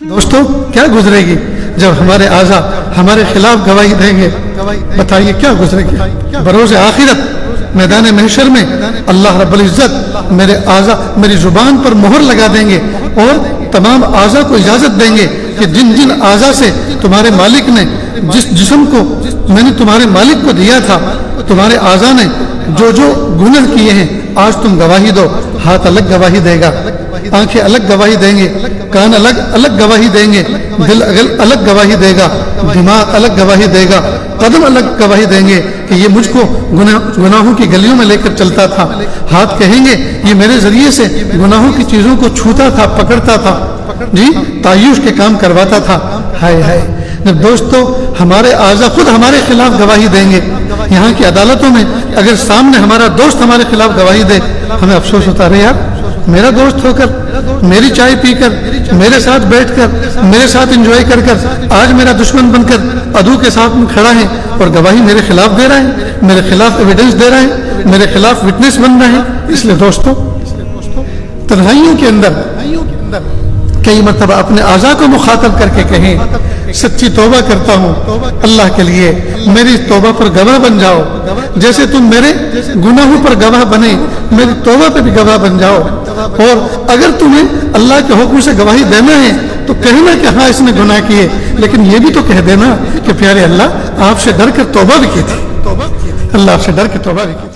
दोस्तों, क्या गुजरेगी? जब हमारे आजा हमारे खिलाफ गवाही देंगे, बताइए क्या गुजरेगी? बरोज आखिरत मैदान महशर में अल्लाह रब्बुल इज़्ज़त मेरे आजा, मेरी ज़ुबान पर मोहर लगा देंगे और तमाम आजा को इजाज़त देंगे कि जिन जिन आजा से तुम्हारे मालिक ने जिस जिस्म को मैंने तुम्हारे मालिक को दिया था, तुम्हारे आजा ने जो जो गुनह किए हैं आज तुम गवाही दो, हाथ अलग गवाही देगा, आँखें अलग गवाही देंगे, कान अलग अलग गवाही देंगे, दिल अलग गवाही देगा, दिमाग अलग गवाही देगा, कदम अलग गवाही देंगे कि ये मुझको गुना, गुनाहों की गलियों में लेकर चलता था। हाथ कहेंगे, ये मेरे ज़रिए से गुनाहों की चीज़ों को छूता था, पकड़ता था। जी, तायुष के काम करवाता था। हाय हाय। जब दोस्तों, हमारे आजा खुद हमारे खिलाफ गवाही देंगे। यहाँ की अदालतों में अगर सामने हमारा दोस्त हमारे खिलाफ गवाही दे, हमें अफसोस होता रहे यार, मेरा दोस्त होकर, मेरी चाय पीकर, मेरे साथ बैठकर, मेरे साथ एंजॉय कर कर आज मेरा दुश्मन बनकर अदू के साथ खड़ा है और गवाही मेरे खिलाफ दे रहा है, मेरे खिलाफ एविडेंस दे रहा है, मेरे खिलाफ विटनेस बन रहा है। इसलिए दोस्तों, तन्हाइयों के अंदर, कई मरतबा अपने आजा को मुखातब करके कहें सच्ची तोबा करता हूँ। अल्लाह के लिए। मेरी तोबा पर गवाह बन जाओ। जैसे तुम मेरे गुनाहों पर गवाह बने, मेरी तोबा पर भी गवाह बन जाओ। और अगर तुम्हें अल्लाह के हुक्म से गवाही देना है तो कहना कि हाँ इसने गुनाह किए। लेकिन ये भी तो कह देना कि प्यारे अल्लाह, आपसे डर कर तोबा भी की थी। अल्लाह आपसे डर के तोबा भी की थी।